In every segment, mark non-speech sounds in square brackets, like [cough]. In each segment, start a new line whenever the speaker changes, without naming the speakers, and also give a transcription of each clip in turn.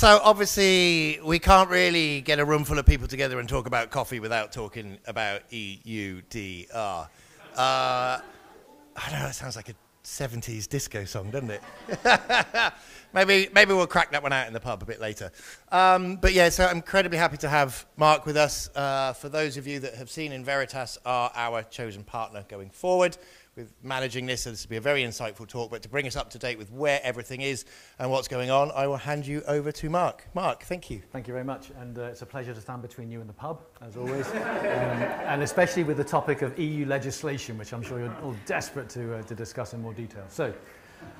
So obviously, we can't really get a room full of people together and talk about coffee without talking about EUDR. Uh, I don't know. It sounds like a 70s disco song, doesn't it? [laughs] maybe, maybe we'll crack that one out in the pub a bit later. Um, but yeah, so I'm incredibly happy to have Mark with us. Uh, for those of you that have seen Enveritas are our chosen partner going forward with managing this. So this will be a very insightful talk. But to bring us up to date with where everything is and what's going on, I will hand you over to Mark. Mark, thank you.
Thank you very much. And uh, it's a pleasure to stand between you and the pub, as always. [laughs] um, and especially with the topic of EU legislation, which I'm sure you're all desperate to, uh, to discuss in more detail. So,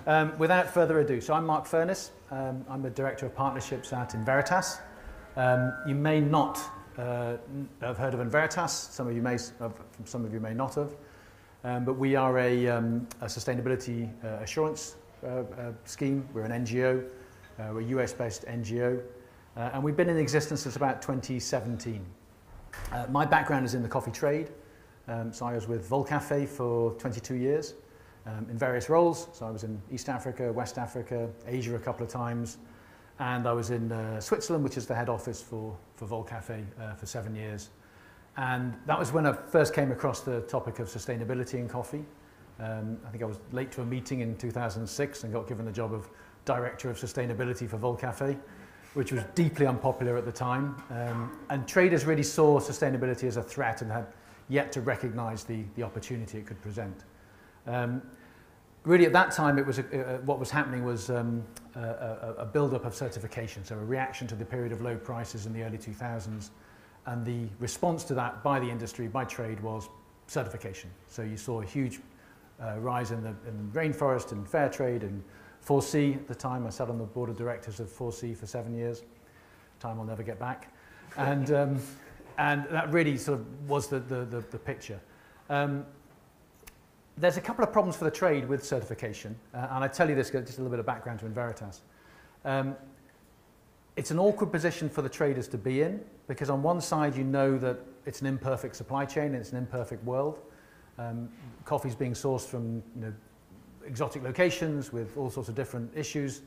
um, without further ado, so I'm Mark Furniss. Um, I'm the Director of Partnerships at Enveritas. Um, you may not uh, have heard of Enveritas. Some of you may, some of you may not have. Um, but we are a, um, a sustainability uh, assurance uh, uh, scheme. We're an NGO. Uh, we're a US-based NGO. Uh, and we've been in existence since about 2017. Uh, my background is in the coffee trade. Um, so I was with Volcafe for 22 years um, in various roles. So I was in East Africa, West Africa, Asia a couple of times. And I was in Switzerland, which is the head office for, for Volcafe, for seven years. And that was when I first came across the topic of sustainability in coffee. Um, I think I was late to a meeting in 2006 and got given the job of Director of Sustainability for Volcafe, which was deeply unpopular at the time. Um, and traders really saw sustainability as a threat and had yet to recognize the, the opportunity it could present. Um, really at that time, it was a, what was happening was um, a, a, a build-up of certification, so a reaction to the period of low prices in the early 2000s And the response to that by the industry, by trade, was certification. So you saw a huge uh, rise in the, in the rainforest and fair trade and 4C at the time. I sat on the board of directors of 4C for seven years. Time I'll never get back. And, um, and that really sort of was the, the, the, the picture. Um, there's a couple of problems for the trade with certification. Uh, and I tell you this, just a little bit of background to Enveritas. Um, it's an awkward position for the traders to be in because on one side you know that it's an imperfect supply chain, and it's an imperfect world. Um, coffee's being sourced from you know, exotic locations with all sorts of different issues.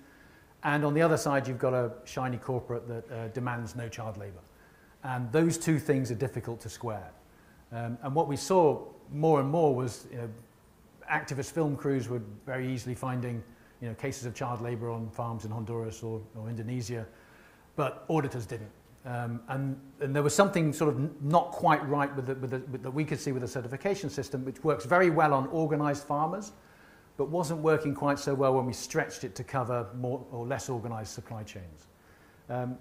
And on the other side, you've got a shiny corporate that uh, demands no child labour. And those two things are difficult to square. Um, and what we saw more and more was you know, activist film crews were very easily finding you know, cases of child labour on farms in Honduras or, or Indonesia, but auditors didn't. Um, and, and there was something sort of not quite right with the, with the, with the, we could see with the certification system, which works very well on organised farmers, but wasn't working quite so well when we stretched it to cover more or less organised supply chains. Um,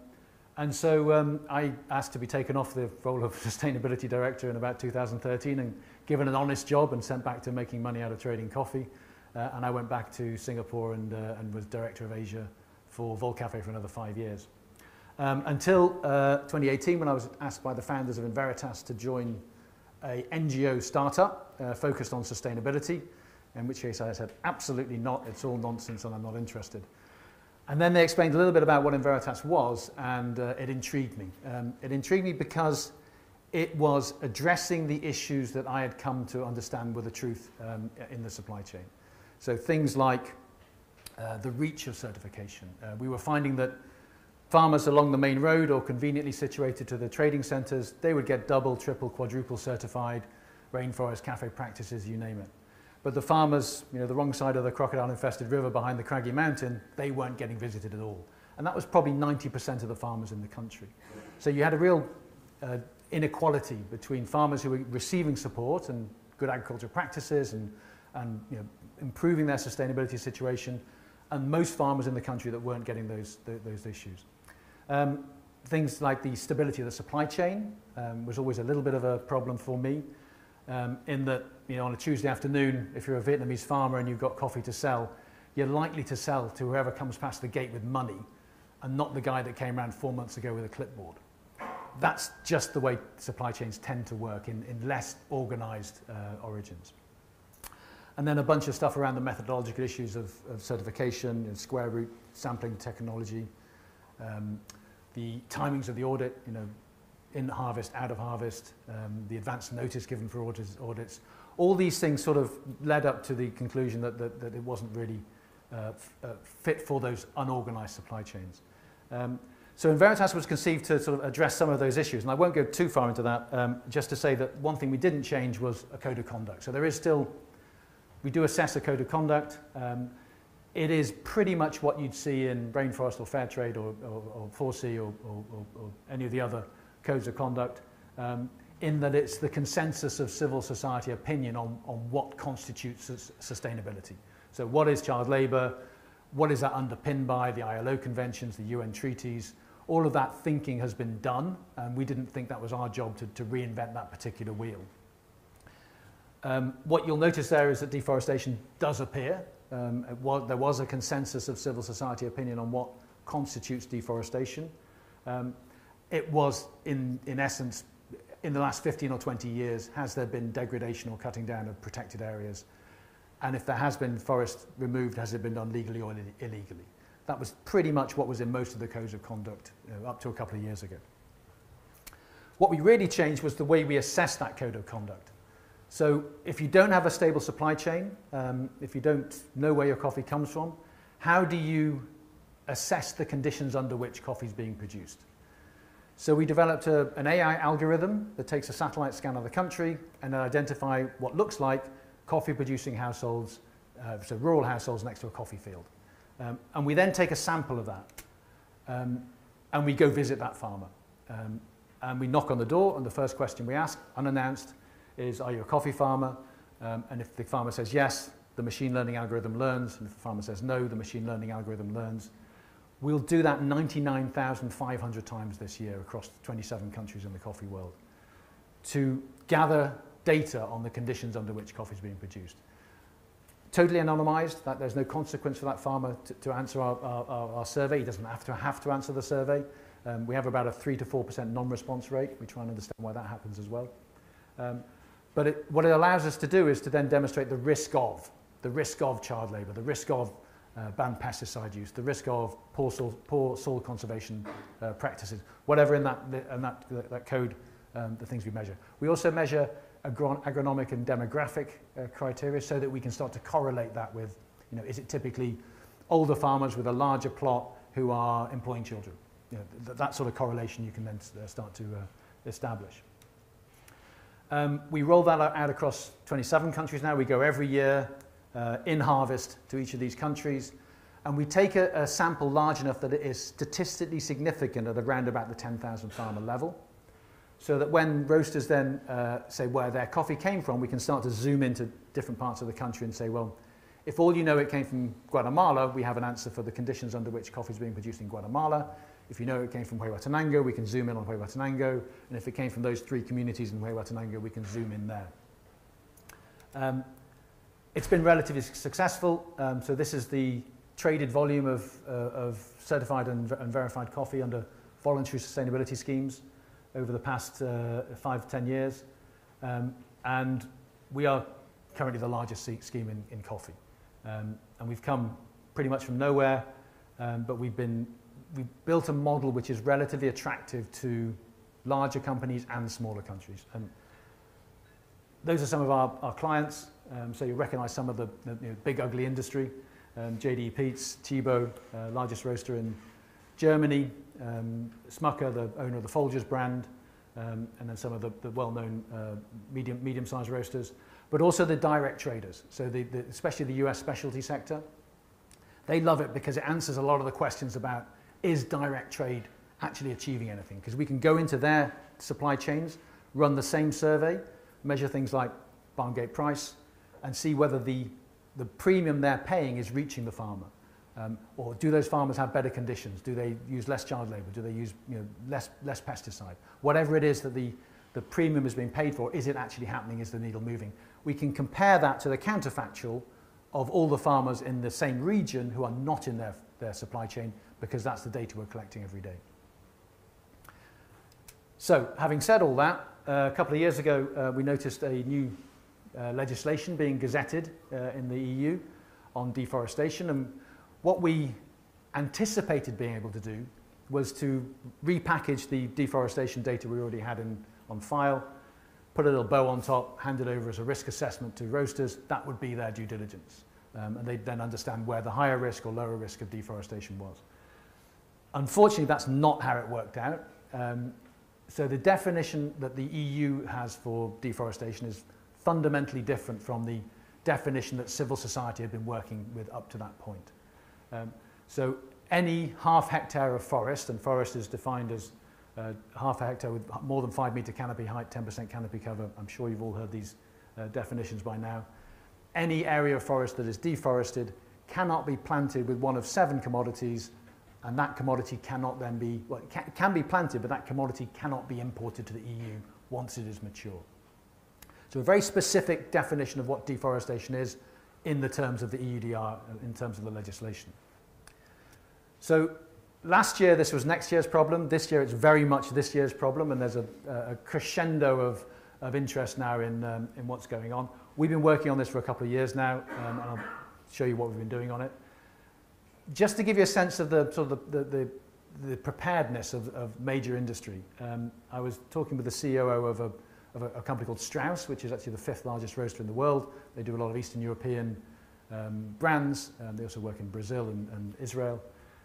and so um, I asked to be taken off the role of [laughs] sustainability director in about 2013 and given an honest job and sent back to making money out of trading coffee. Uh, and I went back to Singapore and, uh, and was director of Asia for Volcafe for another five years. Um, until uh, 2018 when I was asked by the founders of Enveritas to join a NGO startup uh, focused on sustainability, in which case I said, absolutely not, it's all nonsense and I'm not interested. And then they explained a little bit about what Enveritas was and uh, it intrigued me. Um, it intrigued me because it was addressing the issues that I had come to understand were the truth um, in the supply chain. So things like uh, the reach of certification. Uh, we were finding that farmers along the main road or conveniently situated to the trading centres, they would get double, triple, quadruple certified rainforest cafe practices, you name it. But the farmers, you know, the wrong side of the crocodile-infested river behind the craggy mountain, they weren't getting visited at all. And that was probably 90% of the farmers in the country. So you had a real uh, inequality between farmers who were receiving support and good agricultural practices and, and you know, improving their sustainability situation, and most farmers in the country that weren't getting those, those issues. Um, things like the stability of the supply chain um, was always a little bit of a problem for me. Um, in that, you know, on a Tuesday afternoon, if you're a Vietnamese farmer and you've got coffee to sell, you're likely to sell to whoever comes past the gate with money and not the guy that came around four months ago with a clipboard. That's just the way supply chains tend to work in, in less organized uh, origins. And then a bunch of stuff around the methodological issues of, of certification and square root sampling technology, um, the timings of the audit, you know, in harvest, out of harvest, um, the advance notice given for audits, audits. All these things sort of led up to the conclusion that, that, that it wasn't really uh, uh, fit for those unorganized supply chains. Um, so Enveritas was conceived to sort of address some of those issues, and I won't go too far into that, um, just to say that one thing we didn't change was a code of conduct. So there is still, we do assess a code of conduct. Um, it is pretty much what you'd see in Rainforest or Fairtrade or, or, or 4C or, or, or, any of the other codes of conduct, um, in that it's the consensus of civil society opinion on, on what constitutes sustainability. So what is child labour? What is that underpinned by? The ILO conventions, the UN treaties. All of that thinking has been done, and we didn't think that was our job to, to reinvent that particular wheel. Um, what you'll notice there is that deforestation does appear. Um, was, there was a consensus of civil society opinion on what constitutes deforestation. Um, it was, in, in essence, in the last 15 or 20 years, has there been degradation or cutting down of protected areas? And if there has been forest removed, has it been done legally or illegally? That was pretty much what was in most of the codes of conduct uh, up to a couple of years ago. What we really changed was the way we assess that code of conduct. So if you don't have a stable supply chain, um, if you don't know where your coffee comes from, how do you assess the conditions under which coffee is being produced? So we developed a, an AI algorithm that takes a satellite scan of the country and identify what looks like coffee producing households, uh, so rural households next to a coffee field. Um, and we then take a sample of that um, and we go visit that farmer. Um, and we knock on the door and the first question we ask, unannounced, is, are you a coffee farmer? Um, and if the farmer says yes, the machine learning algorithm learns. And if the farmer says no, the machine learning algorithm learns. We'll do that 99,500 times this year across 27 countries in the coffee world to gather data on the conditions under which coffee is being produced. Totally anonymized, that there's no consequence for that farmer to, to answer our, our, our survey. He doesn't have to have to answer the survey. Um, we have about a 3 to 4% non-response rate. We try and understand why that happens as well. Um, But it, what it allows us to do is to then demonstrate the risk of, the risk of child labour, the risk of uh, banned pesticide use, the risk of poor soil, poor soil conservation uh, practices, whatever in that, in that, that code, um, the things we measure. We also measure agron agronomic and demographic uh, criteria so that we can start to correlate that with, you know, is it typically older farmers with a larger plot who are employing children? You know, th that sort of correlation you can then uh, start to uh, establish. Um, we roll that out across 27 countries now. We go every year uh, in harvest to each of these countries. And we take a, a sample large enough that it is statistically significant at around about the 10,000 farmer level. So that when roasters then uh, say where their coffee came from, we can start to zoom into different parts of the country and say, well, if all you know it came from Guatemala, we have an answer for the conditions under which coffee is being produced in Guatemala. If you know it came from Huehuetenango, we can zoom in on Huehuetenango. And if it came from those three communities in Huehuetenango, we can zoom in there. Um, it's been relatively successful. Um, so this is the traded volume of, uh, of certified and, and verified coffee under voluntary sustainability schemes over the past uh, five ten years. Um, and we are currently the largest scheme in, in coffee. Um, and we've come pretty much from nowhere, um, but we've been we built a model which is relatively attractive to larger companies and smaller countries. And those are some of our, our clients. Um, so you recognize some of the, the you know, big ugly industry. Um, JD Peet's, Tchibo, uh, largest roaster in Germany, um, Smucker, the owner of the Folgers brand, um, and then some of the, the well-known uh, medium, medium-sized roasters, but also the direct traders, so the, the, especially the US specialty sector. They love it because it answers a lot of the questions about is direct trade actually achieving anything? Because we can go into their supply chains, run the same survey, measure things like barn gate price, and see whether the, the premium they're paying is reaching the farmer. Um, or do those farmers have better conditions? Do they use less child labour? Do they use you know, less, less pesticide? Whatever it is that the, the premium is being paid for, is it actually happening? Is the needle moving? We can compare that to the counterfactual of all the farmers in the same region who are not in their, their supply chain because that's the data we're collecting every day. So, having said all that, uh, a couple of years ago uh, we noticed a new uh, legislation being gazetted uh, in the EU on deforestation and what we anticipated being able to do was to repackage the deforestation data we already had in, on file, put a little bow on top, hand it over as a risk assessment to roasters, that would be their due diligence. Um, and they'd then understand where the higher risk or lower risk of deforestation was. unfortunately, that's not how it worked out. Um, so the definition that the EU has for deforestation is fundamentally different from the definition that civil society had been working with up to that point. Um, so any half hectare of forest, and forest is defined as uh, half a hectare with more than five metre canopy height, 10% canopy cover. I'm sure you've all heard these uh, definitions by now. Any area of forest that is deforested cannot be planted with one of seven commodities, and that commodity cannot then be, well, can, can be planted, but that commodity cannot be imported to the EU once it is mature. So a very specific definition of what deforestation is in the terms of the EUDR, in terms of the legislation. So last year this was next year's problem. This year it's very much this year's problem, and there's a, a crescendo of, of interest now in, um, in what's going on. We've been working on this for a couple of years now, um, and I'll show you what we've been doing on it. Just to give you a sense of the sort of the, the, the preparedness of, of major industry, um, I was talking with the COO of, a, of a, a company called Strauss, which is actually the fifth largest roaster in the world. They do a lot of Eastern European um, brands. Um, they also work in Brazil and, and Israel.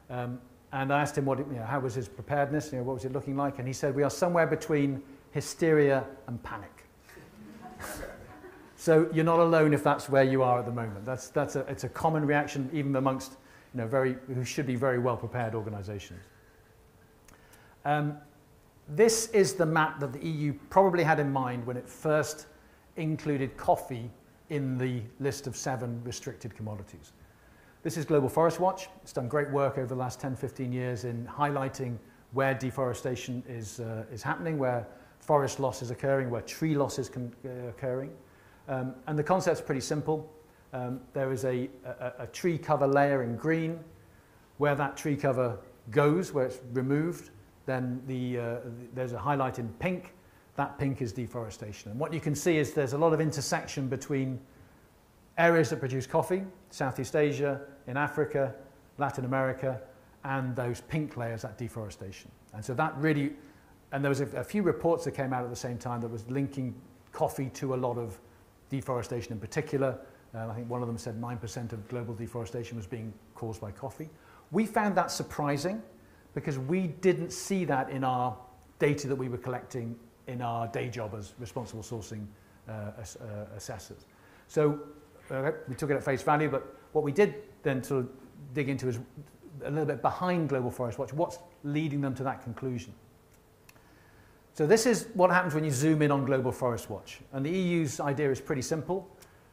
Um, and I asked him what, you know, how was his preparedness, you know, what was it looking like, and he said, we are somewhere between hysteria and panic. So you're not alone if that's where you are at the moment. That's, that's a, it's a common reaction even amongst you know, very, who should be very well prepared organizations. Um, this is the map that the EU probably had in mind when it first included coffee in the list of seven restricted commodities. This is Global Forest Watch. It's done great work over the last 10, 15 years in highlighting where deforestation is, uh, is happening, where forest loss is occurring, where tree loss is uh, occurring. Um, and the concept's pretty simple. Um, there is a, a, a tree cover layer in green. Where that tree cover goes, where it's removed, then the, uh, there's a highlight in pink. That pink is deforestation. And what you can see is there's a lot of intersection between areas that produce coffee, Southeast Asia, in Africa, Latin America, and those pink layers, that deforestation. And so that really, and there was a, a few reports that came out at the same time that was linking coffee to a lot of deforestation in particular. Uh, I think one of them said 9% of global deforestation was being caused by coffee. We found that surprising because we didn't see that in our data that we were collecting in our day job as responsible sourcing uh, uh, assessors. So uh, we took it at face value, but what we did then sort of dig into is a little bit behind Global Forest Watch, what's leading them to that conclusion. So this is what happens when you zoom in on Global Forest Watch. And the EU's idea is pretty simple.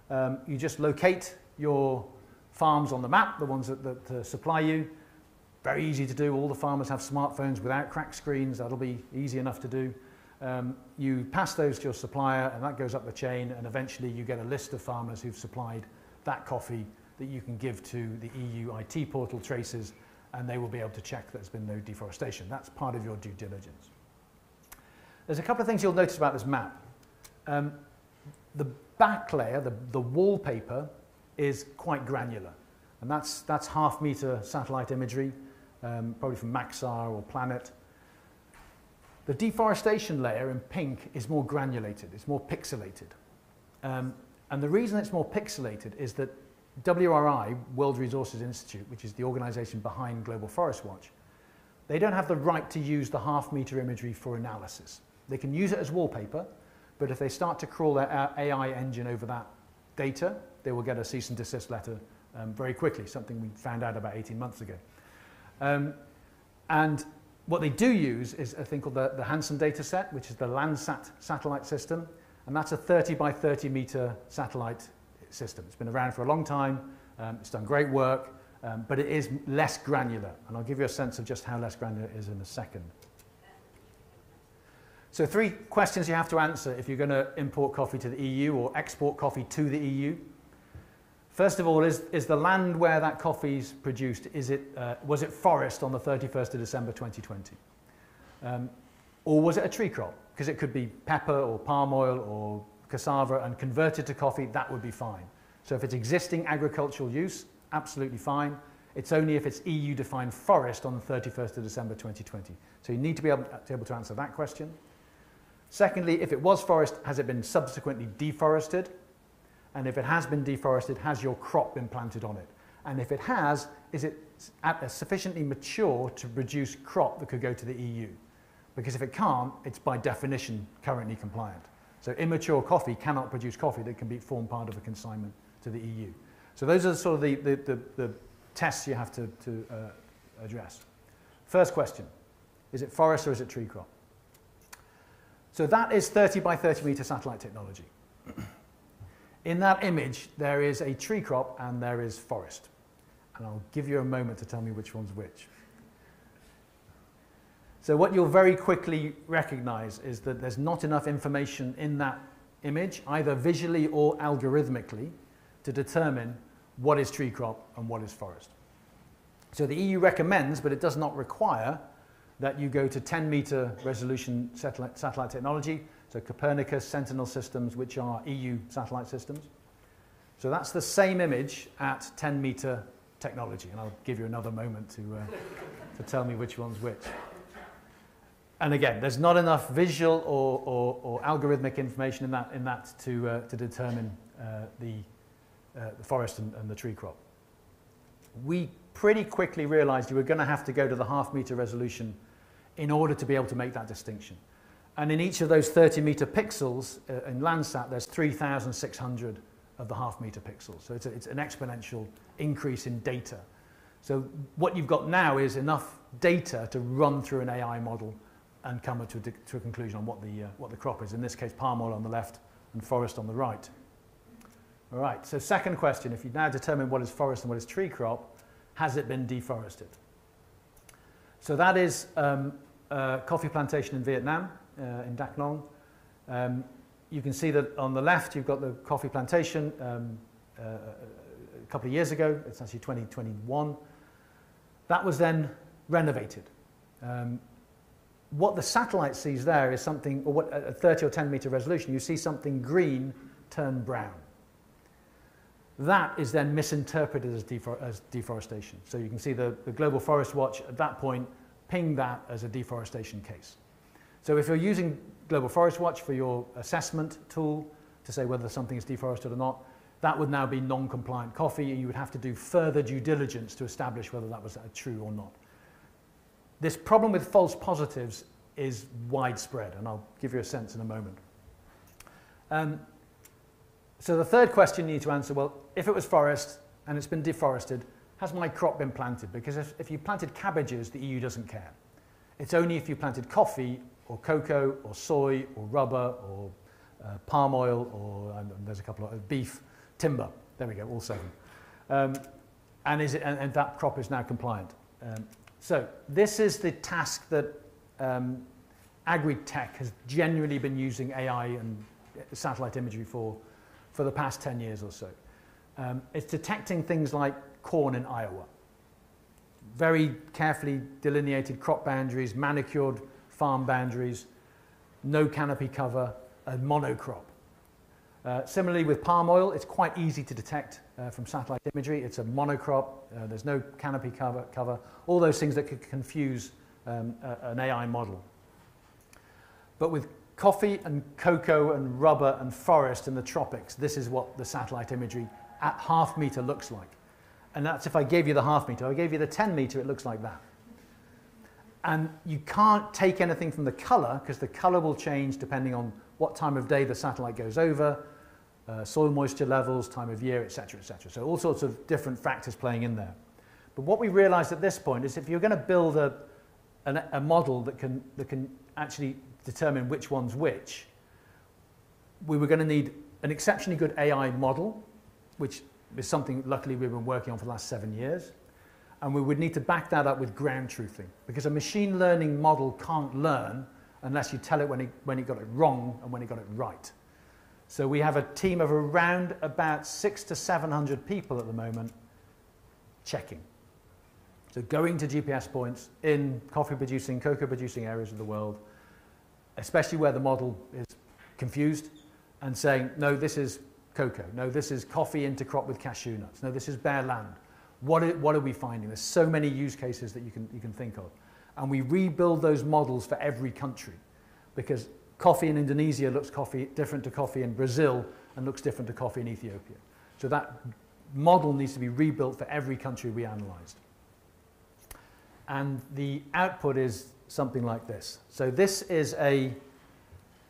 Um, you just locate your farms on the map, the ones that, that uh, supply you. Very easy to do. All the farmers have smartphones without cracked screens. That'll be easy enough to do. Um, you pass those to your supplier and that goes up the chain and eventually you get a list of farmers who've supplied that coffee that you can give to the EU IT portal traces and they will be able to check that there's been no deforestation. That's part of your due diligence. There's a couple of things you'll notice about this map. Um, the back layer, the, the wallpaper, is quite granular. And that's, that's half meter satellite imagery, um, probably from Maxar or Planet. The deforestation layer in pink is more granulated, it's more pixelated. Um, and the reason it's more pixelated is that WRI, World Resources Institute, which is the organization behind Global Forest Watch, they don't have the right to use the half meter imagery for analysis. They can use it as wallpaper, but if they start to crawl their AI engine over that data, they will get a cease and desist letter um, very quickly, something we found out about 18 months ago. Um, and what they do use is a thing called the, the Hansen data set, which is the Landsat satellite system, and that's a 30 by 30 meter satellite system. It's been around for a long time, um, it's done great work, um, but it is less granular, and I'll give you a sense of just how less granular it is in a second. So three questions you have to answer if you're going to import coffee to the EU or export coffee to the EU. First of all, is, is the land where that coffee is produced, is it, uh, was it forest on the 31st of December 2020? Um, or was it a tree crop? Because it could be pepper or palm oil or cassava and converted to coffee, that would be fine. So if it's existing agricultural use, absolutely fine. It's only if it's EU-defined forest on the 31st of December 2020. So you need to be able to, able to answer that question. Secondly, if it was forest, has it been subsequently deforested? And if it has been deforested, has your crop been planted on it? And if it has, is it sufficiently mature to produce crop that could go to the EU? Because if it can't, it's by definition currently compliant. So immature coffee cannot produce coffee that can be formed part of a consignment to the EU. So those are sort of the, the, the, the tests you have to, to uh, address. First question, is it forest or is it tree crop? So that is 30 by 30 meter satellite technology. [clears throat] In that image, there is a tree crop and there is forest. And I'll give you a moment to tell me which one's which. So what you'll very quickly recognize is that there's not enough information in that image, either visually or algorithmically, to determine what is tree crop and what is forest. So the EU recommends, but it does not require, that you go to 10 meter resolution satellite, satellite technology, so Copernicus, Sentinel systems, which are EU satellite systems. So that's the same image at 10 meter technology, and I'll give you another moment to, uh, to tell me which one's which. And again, there's not enough visual or, or, or algorithmic information in that, in that to, uh, to determine uh, the, uh, the forest and, and the tree crop. We pretty quickly realized you were going to have to go to the half meter resolution in order to be able to make that distinction. And in each of those 30 meter pixels uh, in Landsat, there's 3,600 of the half meter pixels. So it's, a, it's an exponential increase in data. So what you've got now is enough data to run through an AI model and come to a, to a conclusion on what the, uh, what the crop is. In this case, palm oil on the left and forest on the right. All right, so second question, if you now determine what is forest and what is tree crop, has it been deforested? So that is um, a coffee plantation in Vietnam, uh, in Dak Nong. Um, you can see that on the left you've got the coffee plantation um, uh, a couple of years ago. It's actually 2021. That was then renovated. Um, what the satellite sees there is something, or what, at 30 or 10 meter resolution, you see something green turn brown. That is then misinterpreted as, as deforestation. So you can see the, the Global Forest Watch at that point ping that as a deforestation case. So if you're using Global Forest Watch for your assessment tool to say whether something is deforested or not, that would now be non-compliant coffee. and You would have to do further due diligence to establish whether that was true or not. This problem with false positives is widespread, and I'll give you a sense in a moment. Um, so the third question you need to answer, well, if it was forest and it's been deforested, has my crop been planted? Because if, if you planted cabbages, the EU doesn't care. It's only if you planted coffee or cocoa or soy or rubber or uh, palm oil or there's a couple of uh, beef, timber. There we go, all seven. Um, and, is it, and, and, that crop is now compliant. Um, so this is the task that um, agri-tech has genuinely been using AI and satellite imagery for for the past 10 years or so. Um, it's detecting things like corn in Iowa. Very carefully delineated crop boundaries, manicured farm boundaries, no canopy cover, a monocrop. Uh, similarly with palm oil, it's quite easy to detect uh, from satellite imagery. It's a monocrop, uh, there's no canopy cover, cover, all those things that could confuse um, an AI model. But with coffee and cocoa and rubber and forest in the tropics, this is what the satellite imagery at half meter looks like. And that's if I gave you the half meter. I gave you the 10 meter, it looks like that. And you can't take anything from the color because the color will change depending on what time of day the satellite goes over, uh, soil moisture levels, time of year, etc., etc. So all sorts of different factors playing in there. But what we realized at this point is if you're going to build a, an, a model that can, that can actually determine which one's which, we were going to need an exceptionally good AI model, which is something luckily we've been working on for the last seven years. And we would need to back that up with ground truthing because a machine learning model can't learn unless you tell it when it, when it got it wrong and when it got it right. So we have a team of around about six to 700 people at the moment checking. So going to GPS points in coffee producing, cocoa producing areas of the world, especially where the model is confused and saying, no, this is cocoa. No, this is coffee intercrop with cashew nuts. No, this is bare land. What are, what are we finding? There's so many use cases that you can, you can think of. And we rebuild those models for every country because coffee in Indonesia looks coffee different to coffee in Brazil and looks different to coffee in Ethiopia. So that model needs to be rebuilt for every country we analysed. And the output is something like this. So this is a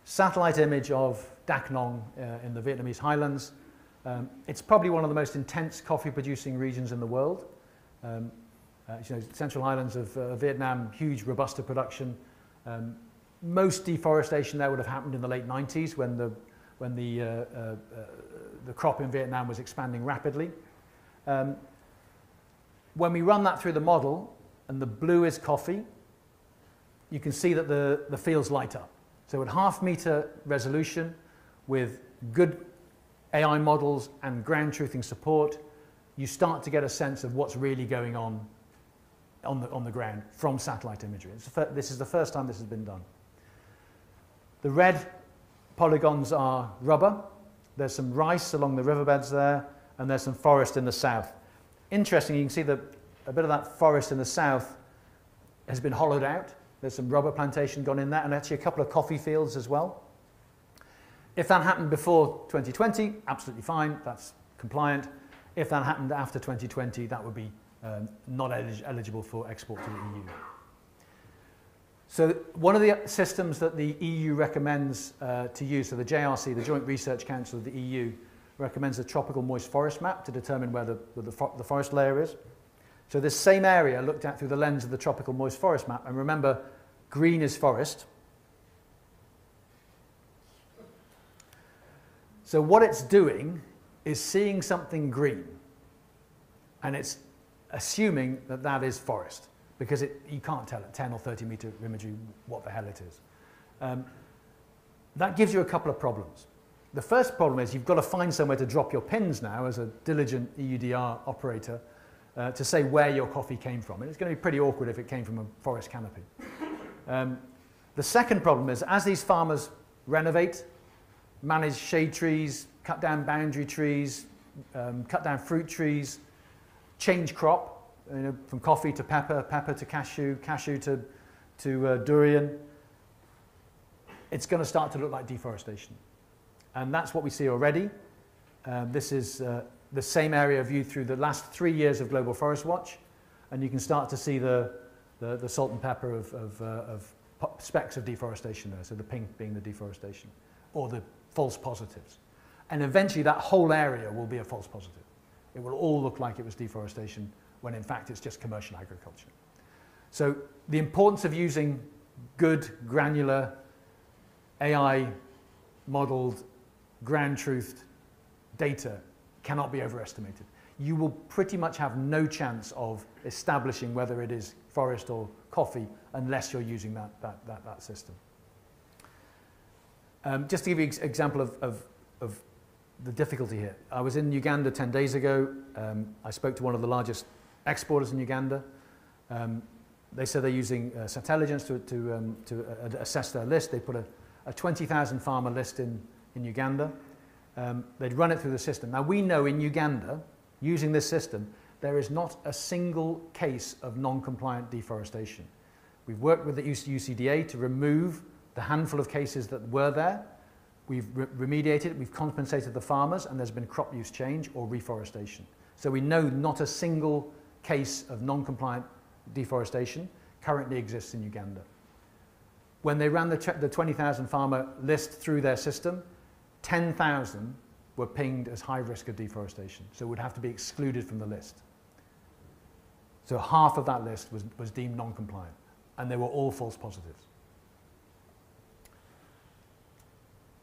satellite image of Dak Nong uh, in the Vietnamese highlands. Um, it's probably one of the most intense coffee producing regions in the world. Um, uh, you know, Central Highlands of uh, Vietnam, huge Robusta production. Um, most deforestation there would have happened in the late 90s when the, when the, uh, uh, uh, the crop in Vietnam was expanding rapidly. Um, when we run that through the model, and the blue is coffee, you can see that the, the fields light up. So at half meter resolution, with good AI models and ground truthing support, you start to get a sense of what's really going on on the, on the ground from satellite imagery. This is the first time this has been done. The red polygons are rubber. There's some rice along the riverbeds there, and there's some forest in the south. Interesting, you can see that a bit of that forest in the south has been hollowed out. There's some rubber plantation gone in there, and actually a couple of coffee fields as well. If that happened before 2020, absolutely fine, that's compliant. If that happened after 2020, that would be um, not elig eligible for export to the EU. So one of the systems that the EU recommends uh, to use, so the JRC, the Joint Research Council of the EU, recommends a tropical moist forest map to determine where the, the, the forest layer is. So this same area looked at through the lens of the tropical moist forest map, and remember, green is forest. So what it's doing is seeing something green, and it's assuming that that is forest because it, you can't tell at 10 or 30 meter imagery what the hell it is. Um, that gives you a couple of problems. The first problem is you've got to find somewhere to drop your pins now as a diligent EUDR operator uh, to say where your coffee came from. And it's going to be pretty awkward if it came from a forest canopy. [laughs] Um, the second problem is as these farmers renovate, manage shade trees, cut down boundary trees, um, cut down fruit trees, change crop, you know, from coffee to pepper, pepper to cashew, cashew to, to uh, durian, it's going to start to look like deforestation. And that's what we see already. Um, this is uh, the same area viewed through the last three years of Global Forest Watch. And you can start to see the, the, the salt and pepper of, of, uh, of specks of deforestation there. So the pink being the deforestation or the false positives. And eventually that whole area will be a false positive. It will all look like it was deforestation when in fact it's just commercial agriculture. So the importance of using good, granular, AI modeled, ground truthed data cannot be overestimated. You will pretty much have no chance of establishing whether it is forest or coffee unless you're using that, that, that, that system. Um, just to give you an example of, of, of the difficulty here. I was in Uganda 10 days ago. Um, I spoke to one of the largest exporters in Uganda. Um, they said they're using uh, Satelligence to, to, um, to uh, assess their list. They put a, a 20,000 farmer list in, in Uganda. Um, they'd run it through the system. Now we know in Uganda, using this system, there is not a single case of non-compliant deforestation. We've worked with the UCDA to remove the handful of cases that were there. We've re remediated, we've compensated the farmers, and there's been crop use change or reforestation. So we know not a single case of non-compliant deforestation currently exists in Uganda. When they ran the, the 20,000 farmer list through their system, 10,000 were pinged as high risk of deforestation, so would have to be excluded from the list. So half of that list was, was deemed non-compliant, and they were all false positives.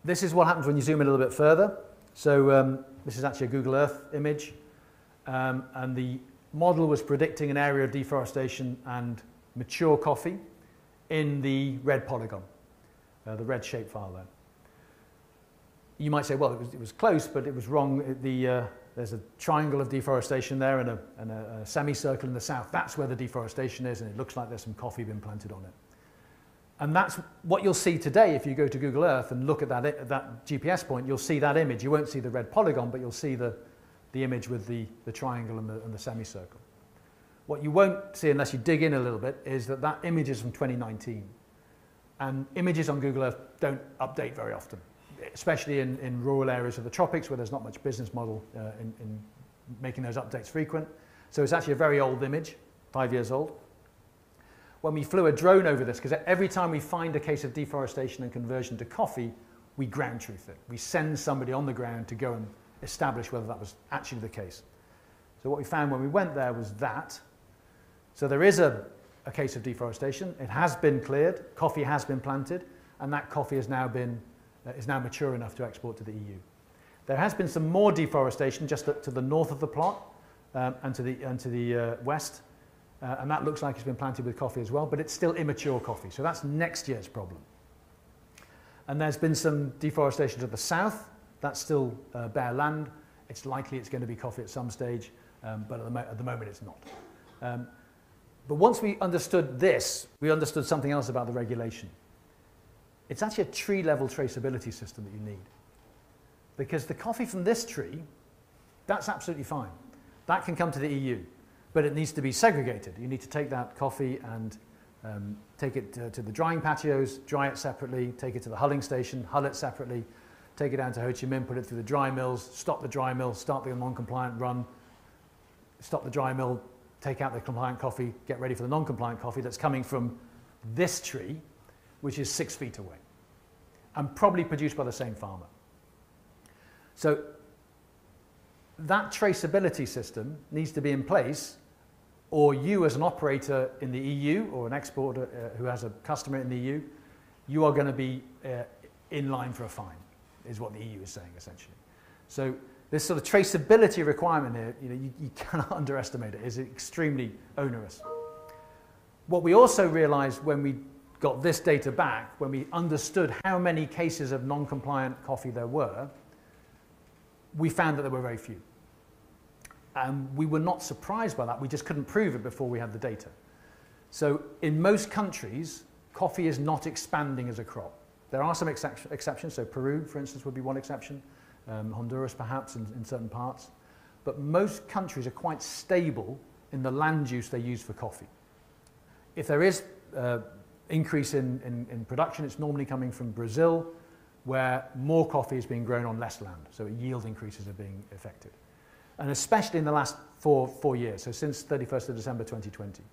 This is what happens when you zoom in a little bit further. So um, this is actually a Google Earth image, um, and the model was predicting an area of deforestation and mature coffee in the red polygon, uh, the red shape file there you might say, well, it was, it was close, but it was wrong. The, uh, there's a triangle of deforestation there and, a, and a, a, semicircle in the south. That's where the deforestation is, and it looks like there's some coffee being planted on it. And that's what you'll see today if you go to Google Earth and look at that, that GPS point, you'll see that image. You won't see the red polygon, but you'll see the, the image with the, the triangle and the, and the semicircle. What you won't see unless you dig in a little bit is that that image is from 2019. And images on Google Earth don't update very often especially in, in rural areas of the tropics where there's not much business model uh, in, in making those updates frequent. So it's actually a very old image, five years old. When we flew a drone over this, because every time we find a case of deforestation and conversion to coffee, we ground truth it. We send somebody on the ground to go and establish whether that was actually the case. So what we found when we went there was that. So there is a, a case of deforestation. It has been cleared. Coffee has been planted. And that coffee has now been, uh, is now mature enough to export to the EU. There has been some more deforestation just to, the north of the plot um, and to the, and to the uh, west. Uh, and that looks like it's been planted with coffee as well, but it's still immature coffee. So that's next year's problem. And there's been some deforestation to the south. That's still uh, bare land. It's likely it's going to be coffee at some stage, um, but at the, at the, moment it's not. Um, but once we understood this, we understood something else about the regulation. It's actually a tree level traceability system that you need. Because the coffee from this tree, that's absolutely fine. That can come to the EU, but it needs to be segregated. You need to take that coffee and um, take it to, to the drying patios, dry it separately, take it to the hulling station, hull it separately, take it down to Ho Chi Minh, put it through the dry mills, stop the dry mill, start the non-compliant run, stop the dry mill, take out the compliant coffee, get ready for the non-compliant coffee that's coming from this tree, which is six feet away, and probably produced by the same farmer. So that traceability system needs to be in place, or you as an operator in the EU or an exporter uh, who has a customer in the EU, you are going to be uh, in line for a fine, is what the EU is saying essentially. So this sort of traceability requirement here, you, know, you, you [laughs] cannot underestimate it. It's extremely onerous. What we also realized when we got this data back, when we understood how many cases of non-compliant coffee there were, we found that there were very few. And we were not surprised by that. We just couldn't prove it before we had the data. So in most countries, coffee is not expanding as a crop. There are some exceptions. So Peru, for instance, would be one exception. Um, Honduras, perhaps, in, in certain parts. But most countries are quite stable in the land use they use for coffee. If there is uh, increase in, in, in production, it's normally coming from Brazil, where more coffee is being grown on less land, so yield increases are being effected. And especially in the last four, four years, so since 31st of December 2020.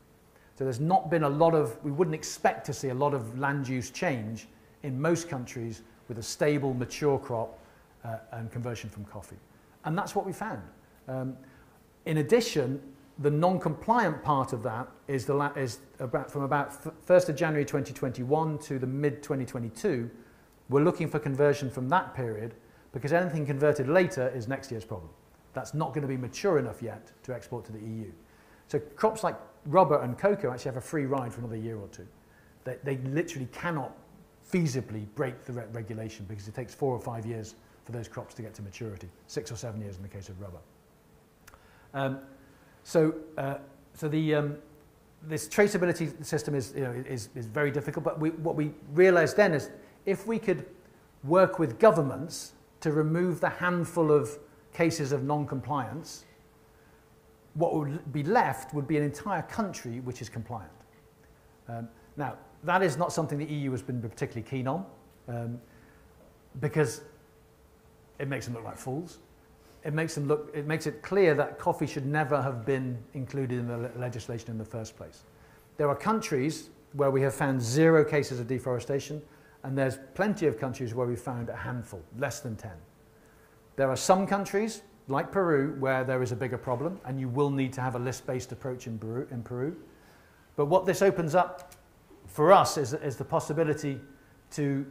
So there's not been a lot of, we wouldn't expect to see a lot of land use change in most countries with a stable, mature crop uh, and conversion from coffee. And that's what we found. Um, in addition, the non-compliant part of that is, the is about, from about 1st of January 2021 to the mid 2022 we're looking for conversion from that period because anything converted later is next year's problem. That's not going to be mature enough yet to export to the EU. So crops like rubber and cocoa actually have a free ride for another year or two. They, they literally cannot feasibly break the re regulation because it takes four or five years for those crops to get to maturity, six or seven years in the case of rubber. Um, so, uh, so the, um, this traceability system is, you know, is, is very difficult, but we, what we realized then is if we could work with governments to remove the handful of cases of non-compliance, what would be left would be an entire country which is compliant. Um, now, that is not something the EU has been particularly keen on um, because it makes them look like fools. It makes, them look, it makes it clear that coffee should never have been included in the legislation in the first place. There are countries where we have found zero cases of deforestation, and there's plenty of countries where we found a handful, less than 10. There are some countries, like Peru, where there is a bigger problem, and you will need to have a list-based approach in Peru, in Peru. But what this opens up for us is, is the possibility to,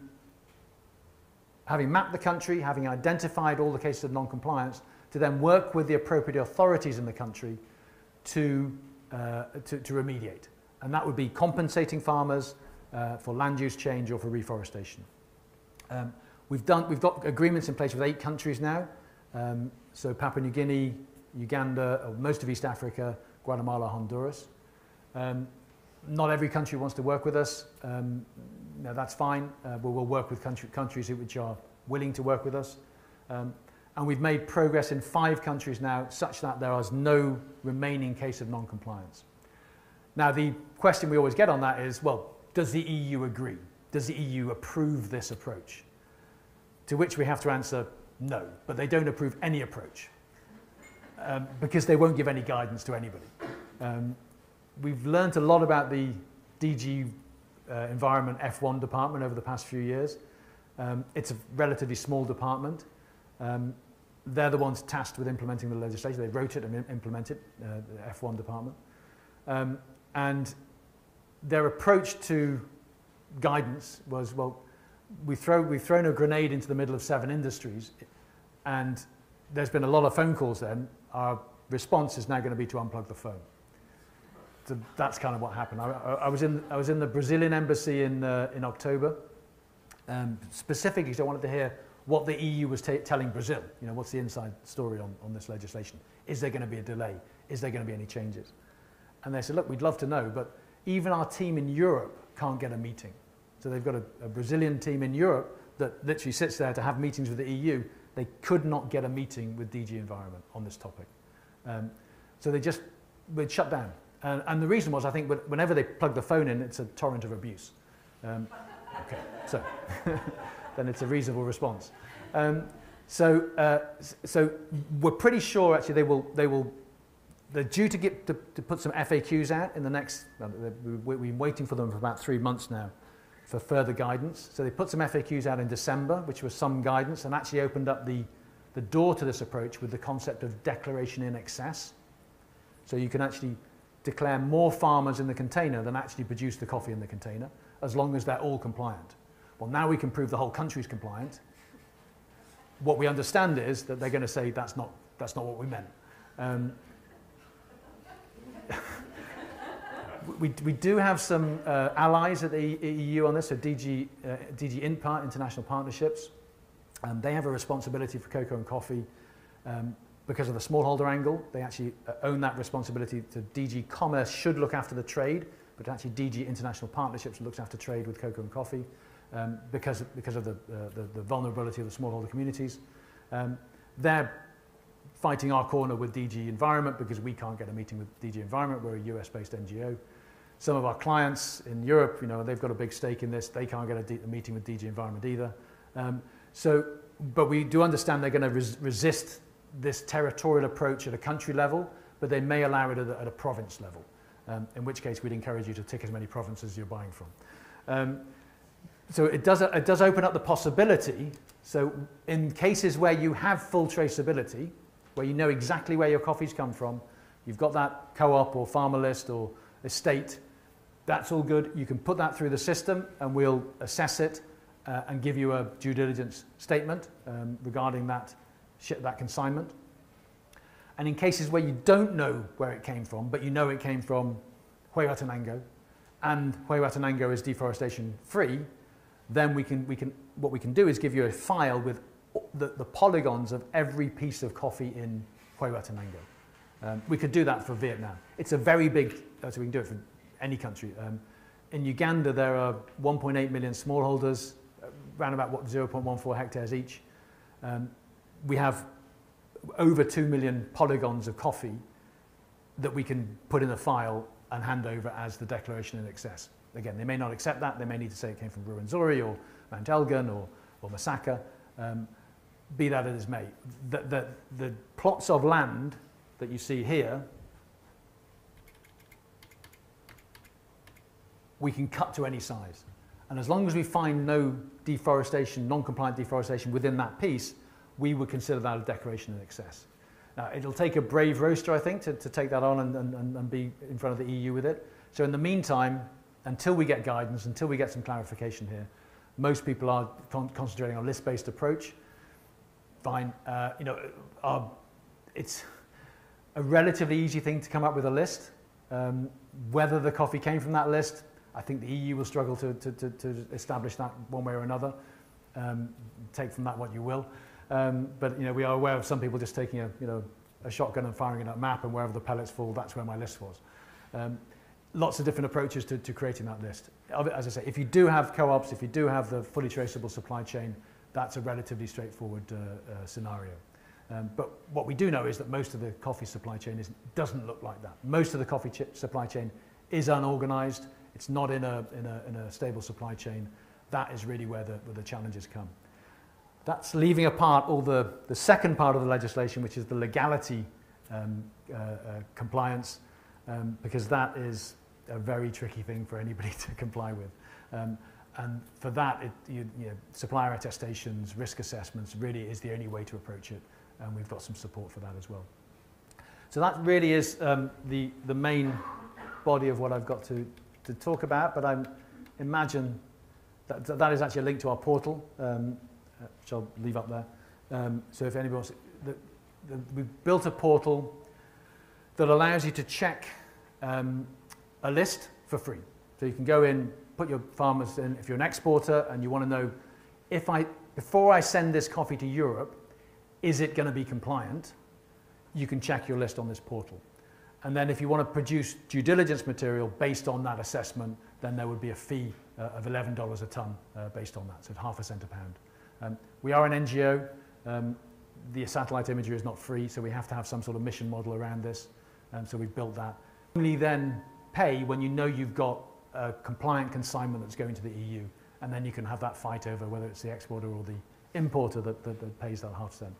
having mapped the country, having identified all the cases of non-compliance, to then work with the appropriate authorities in the country to, uh, to, to remediate. And that would be compensating farmers, uh, for land use change or for reforestation. Um, we've, done, we've got agreements in place with eight countries now. Um, so Papua New Guinea, Uganda, most of East Africa, Guatemala, Honduras. Um, not every country wants to work with us. Um, that's fine. Uh, we'll work with country, countries which are willing to work with us. Um, and we've made progress in five countries now such that there is no remaining case of non-compliance. Now, the question we always get on that is, well, does the EU agree? Does the EU approve this approach? To which we have to answer no, but they don't approve any approach. um, because they won't give any guidance to anybody. Um, we've learned a lot about the DG uh, Environment F1 department over the past few years. Um, it's a relatively small department. Um, they're the ones tasked with implementing the legislation. They wrote it and implemented uh, the F1 department. Um, and their approach to guidance was, well, we throw, we've thrown a grenade into the middle of seven industries, and there's been a lot of phone calls then. Our response is now going to be to unplug the phone. So that's kind of what happened. I, I, I was, in, I was in the Brazilian embassy in, uh, in October. Um, specifically, because I wanted to hear what the EU was telling Brazil. You know, what's the inside story on, on this legislation? Is there going to be a delay? Is there going to be any changes? And they said, look, we'd love to know, but even our team in Europe can't get a meeting. So they've got a, a Brazilian team in Europe that literally sits there to have meetings with the EU. They could not get a meeting with DG Environment on this topic. Um, so they just would shut down. And, and the reason was, I think, whenever they plug the phone in, it's a torrent of abuse. Um, [laughs] okay, so [laughs] then it's a reasonable response. Um, so, uh, so we're pretty sure actually they will, they will they're due to, get, to, to put some FAQs out in the next, we've been waiting for them for about three months now for further guidance. So they put some FAQs out in December, which was some guidance, and actually opened up the, the door to this approach with the concept of declaration in excess. So you can actually declare more farmers in the container than actually produce the coffee in the container, as long as they're all compliant. Well, now we can prove the whole country's compliant. What we understand is that they're going to say that's not, that's not what we meant. Um, we, we do have some uh, allies at the EU on this, so DG, uh, DG INTPA, International Partnerships. Um, they have a responsibility for cocoa and coffee um, because of the smallholder angle. They actually uh, own that responsibility. To DG Commerce should look after the trade, but actually DG International Partnerships looks after trade with cocoa and coffee um, because, because of the, uh, the, the vulnerability of the smallholder communities. Um, they're fighting our corner with DG Environment because we can't get a meeting with DG Environment. We're a US-based NGO. Some of our clients in Europe, you know, they've got a big stake in this. They can't get a, meeting with DG Environment either. Um, so, but we do understand they're going to res resist this territorial approach at a country level, but they may allow it at a, at a province level, um, in which case we'd encourage you to tick as many provinces you're buying from. Um, so it does, it does open up the possibility. So in cases where you have full traceability, where you know exactly where your coffee's come from, you've got that co-op or farmer list or estate that's all good. You can put that through the system and we'll assess it uh, and give you a due diligence statement um, regarding that, that consignment. And in cases where you don't know where it came from, but you know it came from Huehuetenango, and Huehuetenango is deforestation free, then we can, we can, what we can do is give you a file with the, the polygons of every piece of coffee in Huehuetenango. Um, we could do that for Vietnam. It's a very big, uh, so we can do it for any country. Um, in Uganda, there are 1.8 million smallholders, around about what, 0.14 hectares each. Um, we have over 2 million polygons of coffee that we can put in a file and hand over as the declaration in excess. Again, they may not accept that. They may need to say it came from Ruwenzori or Mount Elgon or, or Masaka. Um, be that as it may. The, the, the plots of land that you see here we can cut to any size. And as long as we find no deforestation, non-compliant deforestation within that piece, we would consider that a declaration in excess. Now, it'll take a brave roaster, I think, to, to take that on and, and, and be in front of the EU with it. So in the meantime, until we get guidance, until we get some clarification here, most people are con concentrating on a list-based approach. Fine. Uh, you know, our, it's a relatively easy thing to come up with a list. Um, whether the coffee came from that list, I think the EU will struggle to, to, to, to establish that one way or another. Um, take from that what you will. Um, but you know, we are aware of some people just taking a, you know, a shotgun and firing it at a map, and wherever the pellets fall, that's where my list was. Um, lots of different approaches to, to creating that list. As I say, if you do have co-ops, if you do have the fully traceable supply chain, that's a relatively straightforward uh, uh, scenario. Um, but what we do know is that most of the coffee supply chain is, doesn't look like that. Most of the coffee supply chain is unorganized. It's not in a, in a, in a stable supply chain. That is really where the, where the challenges come. That's leaving apart all the, the second part of the legislation, which is the legality um, uh, uh, compliance, um, because that is a very tricky thing for anybody [laughs] to comply with. Um, and for that, it, you, you know, supplier attestations, risk assessments really is the only way to approach it. And we've got some support for that as well. So that really is um, the, the main body of what I've got to, to talk about. But I imagine that, that is actually a link to our portal, um, which I'll leave up there. Um, so if anybody wants, the, the, we've built a portal that allows you to check um, a list for free. So you can go in, put your farmers in, if you're an exporter and you want to know if I, before I send this coffee to Europe, is it going to be compliant? You can check your list on this portal. And then if you want to produce due diligence material based on that assessment, then there would be a fee uh, of $11 a tonne uh, based on that, so half a cent a pound. Um, we are an NGO. Um, the satellite imagery is not free, so we have to have some sort of mission model around this. Um, so we've built that. Only then pay when you know you've got a compliant consignment that's going to the EU, and then you can have that fight over whether it's the exporter or the importer that, that, that pays that half cent.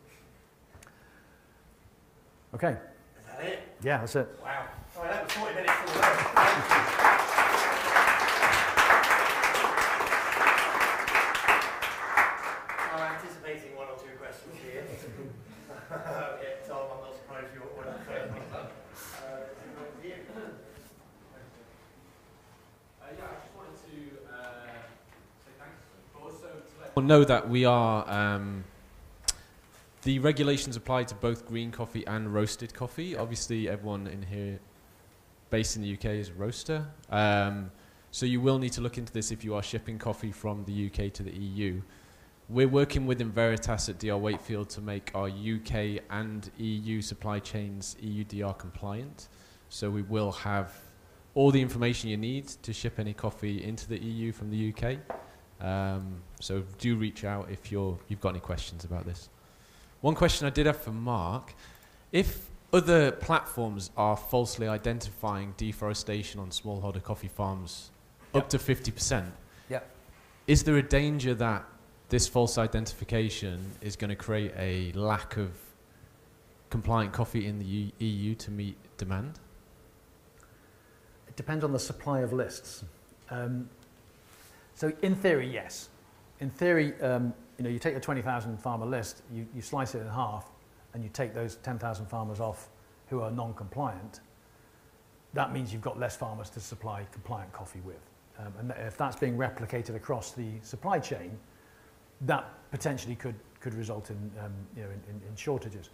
Okay.
Is that it?
Yeah, that's it.
Wow. All right, that was 40 minutes full I'm anticipating one or two questions here. [laughs] yeah, Tom, I'm not surprised you're one of the first ones. Uh, you.
Well, [clears throat] know that we are. Um, the regulations apply to both green coffee and roasted coffee. Obviously, everyone in here based in the UK is a roaster. Um, so you will need to look into this if you are shipping coffee from the UK to the EU. We're working with Enveritas at DR Wakefield to make our UK and EU supply chains EUDR compliant. So we will have all the information you need to ship any coffee into the EU from the UK. Um, so do reach out if you're, you've got any questions about this. One question I did have for Mark if other platforms are falsely identifying deforestation on smallholder coffee farms
Yep.
up to 50%,
Yep.
is there a danger that this false identification is going to create a lack of compliant coffee in the U- EU to meet demand?
It depends on the supply of lists. Um, so in theory, yes. In theory, um, you know, you take your 20,000 farmer list, you, you slice it in half, and you take those 10,000 farmers off who are non-compliant. That means you've got less farmers to supply compliant coffee with. Um, and if that's being replicated across the supply chain, that potentially could, could result in, um, you know, in, in, in shortages.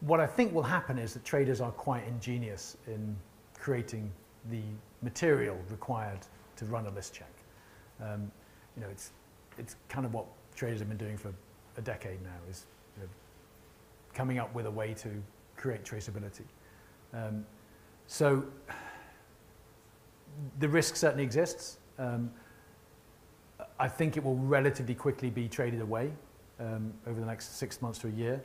What I think will happen is that traders are quite ingenious in creating the material required to run a list check. Um, you know, it's, it's kind of what traders have been doing for a decade now, is you know, coming up with a way to create traceability. Um, so the risk certainly exists. Um, I think it will relatively quickly be traded away um, over the next six months to a year.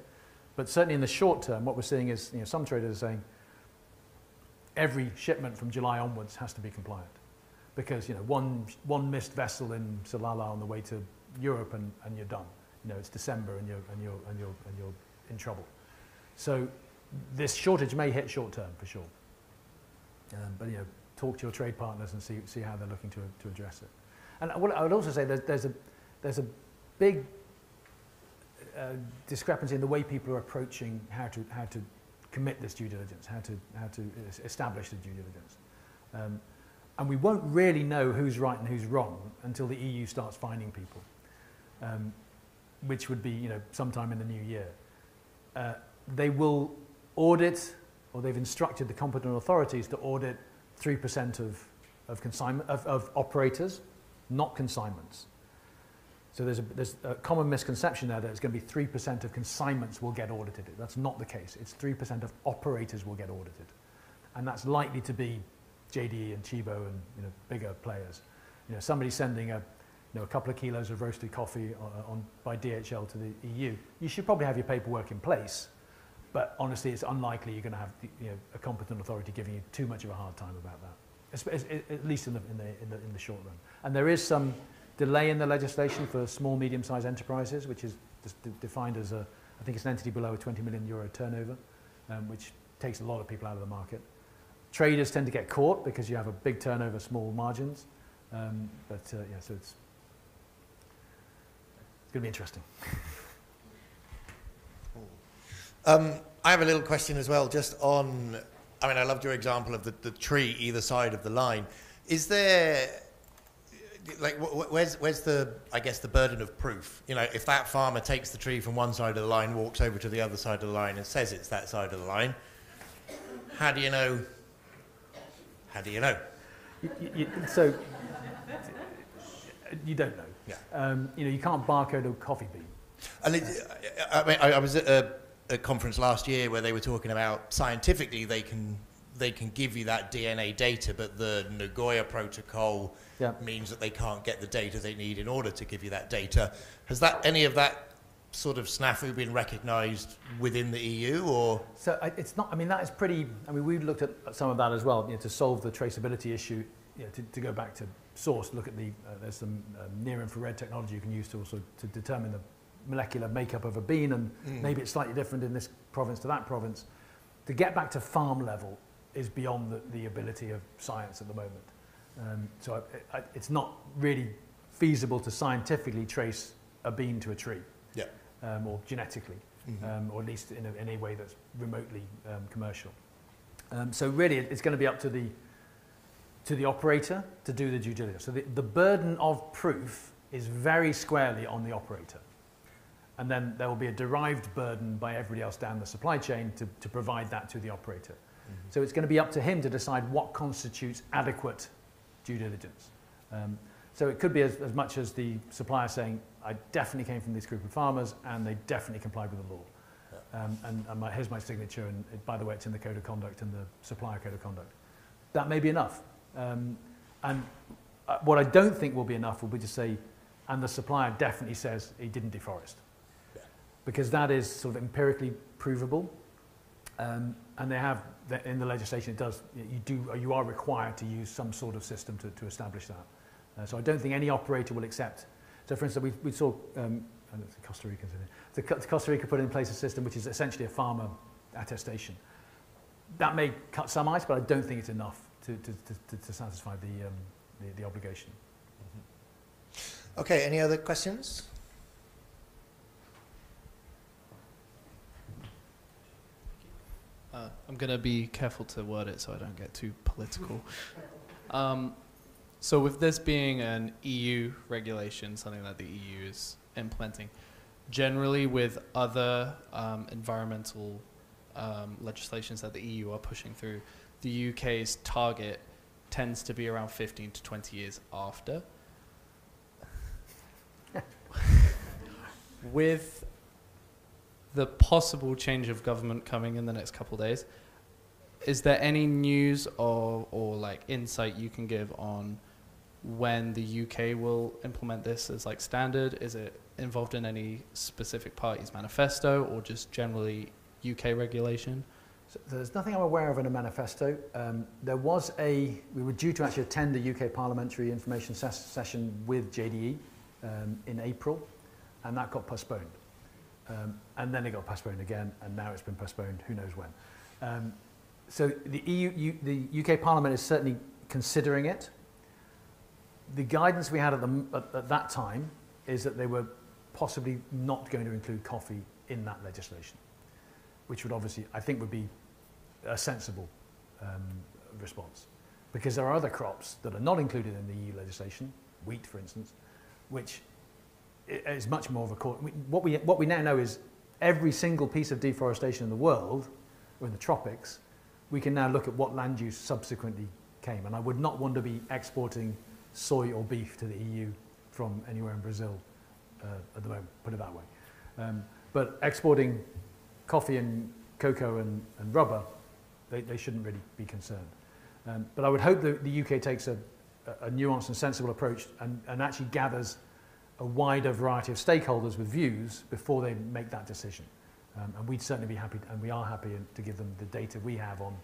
But certainly in the short term, what we're seeing is you know, some traders are saying every shipment from July onwards has to be compliant. Because you know, one, one missed vessel in Salalah on the way to Europe and, and you're done. You know, it's December and you're, and, you're, and, you're, and you're in trouble. So this shortage may hit short term for sure. Um, but you know, talk to your trade partners and see, see how they're looking to, to address it. And what I would also say there's, there's, a, there's a big uh, discrepancy in the way people are approaching how to, how to commit this due diligence, how to, how to establish the due diligence. Um, and we won't really know who's right and who's wrong until the EU starts finding people, um, which would be you know, sometime in the new year. Uh, they will audit, or they've instructed the competent authorities to audit 3% of, of, consignment, of, of operators, not consignments. So there's a, there's a common misconception there that it's going to be 3% of consignments will get audited. That's not the case. It's 3% of operators will get audited. And that's likely to be JDE and Tchibo and you know, bigger players. You know, somebody sending a, know, a couple of kilos of roasted coffee on, on, by DHL to the EU, you should probably have your paperwork in place. But honestly, it's unlikely you're going to have you know, a competent authority giving you too much of a hard time about that, at least in the, in, the, in, the, in the short run. And there is some delay in the legislation for small, medium-sized enterprises, which is defined as a, I think it's an entity below a 20 million euro turnover, um, which takes a lot of people out of the market. Traders tend to get caught because you have a big turnover, small margins. Um, but uh, yeah, so it's, it's going to be interesting.
Um, I have a little question as well, just on. I mean, I loved your example of the, the tree either side of the line. Is there, like, wh- wh- where's where's the I guess the burden of proof? You know, if that farmer takes the tree from one side of the line, walks over to the other side of the line, and says it's that side of the line, how do you know? How do you know?
You, you, you, so you don't know.
Yeah.
Um, you know, you can't barcode a coffee bean.
And it, I, I, mean, I, I was at a, a conference last year where they were talking about scientifically they can they can give you that DNA data, but the Nagoya Protocol
Yeah.
means that they can't get the data they need in order to give you that data. Has that any of that sort of snafu been recognised within the EU, or
So it's not. I mean, that is pretty. I mean, we've looked at some of that as well. You know, to solve the traceability issue, you know, to, to go back to source, look at the. Uh, there's some um, near infrared technology you can use to also to determine the molecular makeup of a bean, and
Mm.
maybe it's slightly different in this province to that province. To get back to farm level is beyond the, the ability of science at the moment. Um, so I, I, it's not really feasible to scientifically trace a bean to a tree
yeah?
um, or genetically, um, or at least in a, in a way that's remotely um, commercial. Um, so really, it's going to be up to the to the operator to do the due diligence. So the, the burden of proof is very squarely on the operator. And then there will be a derived burden by everybody else down the supply chain to, to provide that to the operator. So it's going to be up to him to decide what constitutes adequate due diligence. Um, so it could be as, as much as the supplier saying, I definitely came from this group of farmers and they definitely complied with the law. Um, and and my, here's my signature, and it, by the way, it's in the code of conduct and the supplier code of conduct. That may be enough. Um, and uh, what I don't think will be enough will be to say, and the supplier definitely says he didn't deforest.
Yeah.
Because that is sort of empirically provable. Um, and they have, in the legislation, it does, you, do, you are required to use some sort of system to, to establish that. Uh, so I don't think any operator will accept. So for instance, we, we saw, um, and it's Costa Rica, isn't it? Costa Rica put in place a system which is essentially a farmer attestation. That may cut some ice, but I don't think it's enough to, to, to, to, to satisfy the, um, the, the obligation.
Okay. Any other questions?
Uh, I'm going to be careful to word it so I don't get too political. Um, so, with this being an EU regulation, something that the EU is implementing, generally with other um, environmental um, legislations that the EU are pushing through, the UK's target tends to be around 15 to 20 years after. [laughs] with the possible change of government coming in the next couple of days, is there any news or, or like insight you can give on when the UK will implement this as like standard? Is it involved in any specific party's manifesto or just generally UK regulation?
So there's nothing I'm aware of in a manifesto. Um, there was a, we were due to actually attend a UK parliamentary information ses- session with JDE um, in April, and that got postponed. Um, and then it got postponed again, and now it's been postponed, who knows when. Um, so the, EU, U, the UK Parliament is certainly considering it. The guidance we had at, the, at, at that time is that they were possibly not going to include coffee in that legislation, which would obviously, I think, would be a sensible um, response. Because there are other crops that are not included in the EU legislation, wheat, for instance, which is much more of a we- What we, what we now know is every single piece of deforestation in the world, or in the tropics, we can now look at what land use subsequently came. And I would not want to be exporting soy or beef to the EU from anywhere in Brazil uh, at the moment, put it that way. Um, but exporting coffee and cocoa and, and rubber, they, they shouldn't really be concerned. Um, but I would hope that the UK takes a, a nuanced and sensible approach and, and actually gathers a wider variety of stakeholders with views before they make that decision. Um, and we'd certainly be happy, and we are happy to give them the data we have on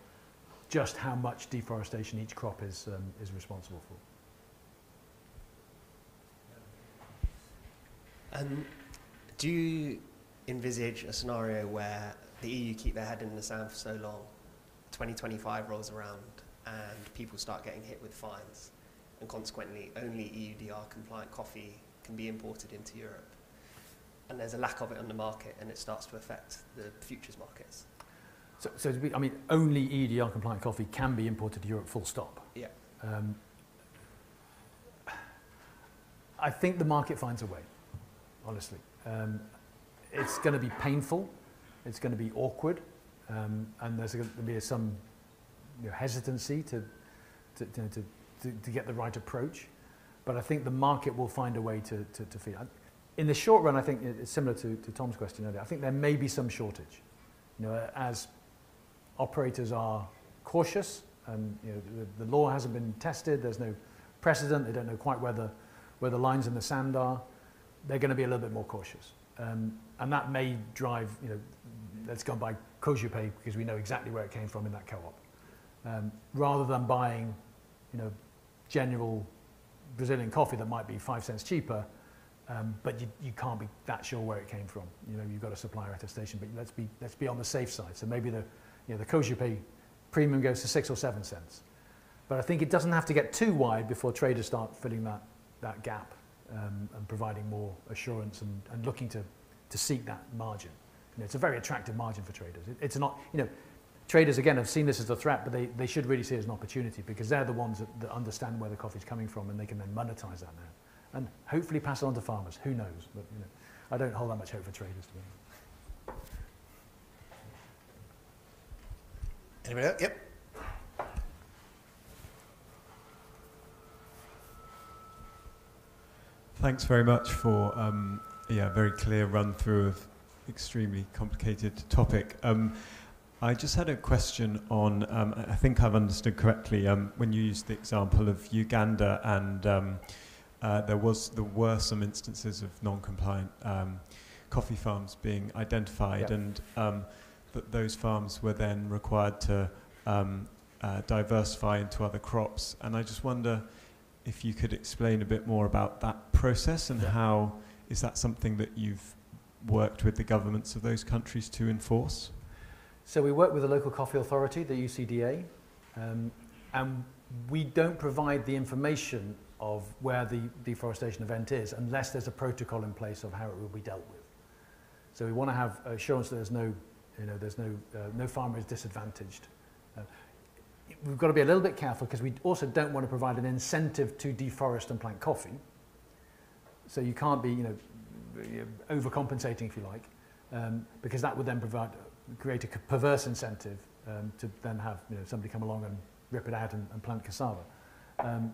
just how much deforestation each crop is, um, is responsible for.
Um, do you envisage a scenario where the EU keep their head in the sand for so long 2025 rolls around and people start getting hit with fines, and consequently only EUDR compliant coffee can be imported into Europe, and there's a lack of it on the market, and it starts to affect the futures markets.
So, so be, I mean, only EUDR compliant coffee can be imported to Europe, full stop.
Yeah.
Um, I think the market finds a way, honestly. Um, it's going to be painful, it's going to be awkward, um, and there's going to be some you know, hesitancy to, to, to, to, to get the right approach. But I think the market will find a way to, to, to feed. In the short run, I think it's similar to, to Tom's question earlier. I think there may be some shortage. You know, as operators are cautious, and you know, the, the law hasn't been tested, there's no precedent, they don't know quite where the, where the lines in the sand are, they're going to be a little bit more cautious. Um, and that may drive, you know, let's go and buy Cooxupé because we know exactly where it came from in that co-op. Um, rather than buying, you know, general Brazilian coffee that might be five cents cheaper, um, but you, you can't be that sure where it came from. You know, you've got a supplier attestation, but let's be, let's be on the safe side. So maybe the, you know, the Cooxupé premium goes to six or seven cents. But I think it doesn't have to get too wide before traders start filling that, that gap um, and providing more assurance and, and looking to, to seek that margin. You know, it's a very attractive margin for traders. It, it's not, you know, traders again have seen this as a threat, but they, they should really see it as an opportunity because they're the ones that, that understand where the coffee's coming from and they can then monetize that now. And hopefully pass it on to farmers. Who knows? But you know, I don't hold that much hope for traders. To be
Anybody else? Yep.
Thanks very much for um, yeah, a very clear run through of extremely complicated topic. Um, I just had a question on, um, I think I've understood correctly, um, when you used the example of Uganda and um, uh, there was there were some instances of non-compliant um, coffee farms being identified
Yeah.
and um, that those farms were then required to um, uh, diversify into other crops. And I just wonder if you could explain a bit more about that process and
Yeah.
how is that something that you've worked with the governments of those countries to enforce?
So we work with the local coffee authority, the UCDA, um, and we don't provide the information of where the deforestation event is unless there's a protocol in place of how it will be dealt with. So we want to have assurance that there's no, you know, there's no, uh, no farmer is disadvantaged. We've got to be a little bit careful because we also don't want to provide an incentive to deforest and plant coffee. So you can't be, you know, overcompensating if you like, um, because that would then provide create a perverse incentive um, to then have you know, somebody come along and rip it out and, and plant cassava. Um,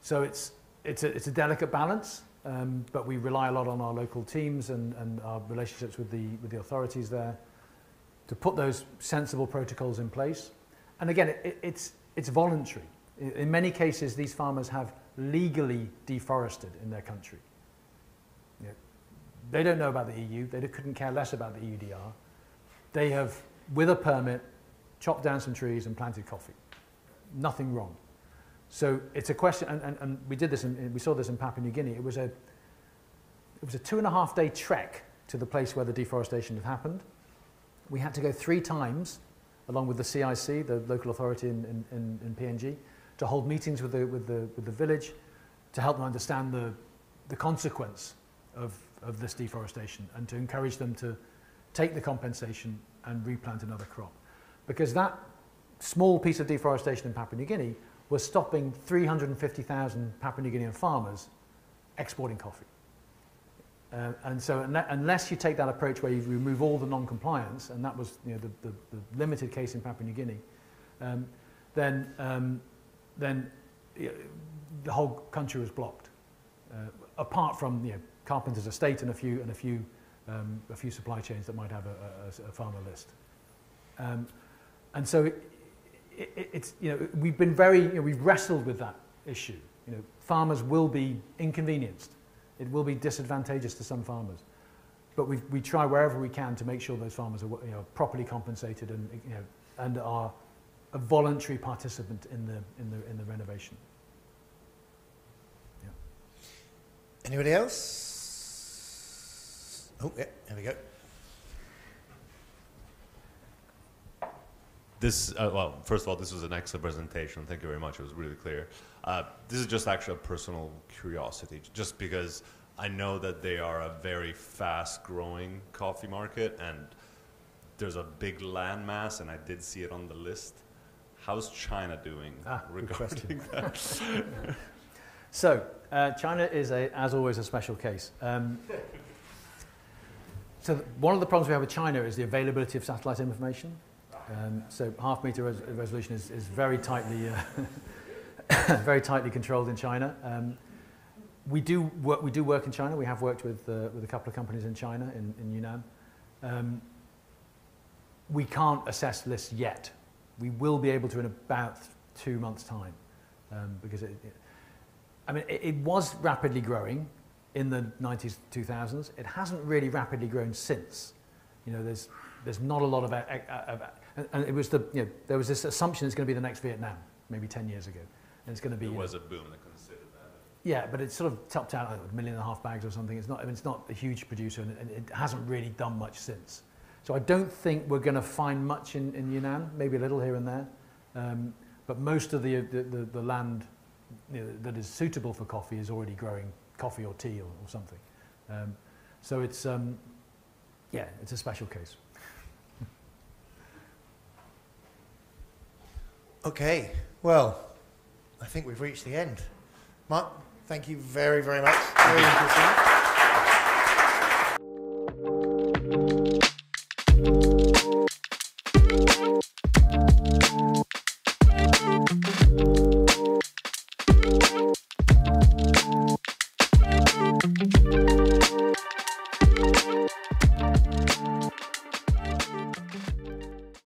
so it's, it's, a, it's a delicate balance, um, but we rely a lot on our local teams and, and our relationships with the, with the authorities there to put those sensible protocols in place. And again, it, it's, it's voluntary. In, many cases, these farmers have legally deforested in their country. You know, they don't know about the EU, they couldn't care less about the EUDR they have, with a permit, chopped down some trees and planted coffee. Nothing wrong. So it's a question, and, and, and we did this, in, we saw this in Papua New Guinea. It was a, it was a two and a half day trek to the place where the deforestation had happened. We had to go three times, along with the CIC, the local authority in, in, in, PNG, to hold meetings with the, with the, with the village to help them understand the, the consequence of, of this deforestation and to encourage them to take the compensation and replant another crop. Because that small piece of deforestation in Papua New Guinea was stopping 350,000 Papua New Guinean farmers exporting coffee. Uh, and so unless you take that approach where you remove all the non-compliance, and that was you know, the, the, the limited case in Papua New Guinea, um, then, um, then you know, the whole country was blocked. Uh, apart from you know, Carpenter's estate and a few, and a few um, a few supply chains that might have a, a, a farmer list. Um, and so it, it, it's, you know, we've been very, you know, we've wrestled with that issue. You know, farmers will be inconvenienced. It will be disadvantageous to some farmers. But we, we try wherever we can to make sure those farmers are you know, properly compensated and, you know, and are a voluntary participant in the, in the, in the renovation. Yeah.
Anybody else? Oh, yeah, there we go.
This, uh, well, first of all, this was an excellent presentation. Thank you very much. It was really clear. Uh, this is just actually a personal curiosity, just because I know that they are a very fast growing coffee market and there's a big landmass, and I did see it on the list. How's China doing
Ah,
regarding [laughs] that? [laughs]
So, uh, China is, a, as always, a special case. Um, [laughs] so, one of the problems we have with China is the availability of satellite information. Um, so, half meter res- resolution is, is very tightly, uh, [laughs] very tightly controlled in China. Um, we do work. We do work in China. We have worked with uh, with a couple of companies in China in, in Yunnan. Um, we can't assess lists yet. We will be able to in about two months' time, um, because it, it I mean, it, it was rapidly growing in the 90s, 2000s. It hasn't really rapidly grown since. You know, there's, there's not a lot of, of and, it was the, you know, there was this assumption it's going to be the next Vietnam, maybe 10 years ago. And it's going to be,
There
you know,
was a boom that considered that.
yeah, but it's sort of topped out at a million and a half bags or something. It's not, I mean, it's not a huge producer and, and it hasn't really done much since. So I don't think we're going to find much in, in Yunnan, maybe a little here and there. Um, but most of the, the, the, the land you know, that is suitable for coffee is already growing coffee or tea or, or something. Um, so it's, um, yeah, it's a special case.
Okay, well, I think we've reached the end. Mark, thank you very, very much. Very interesting.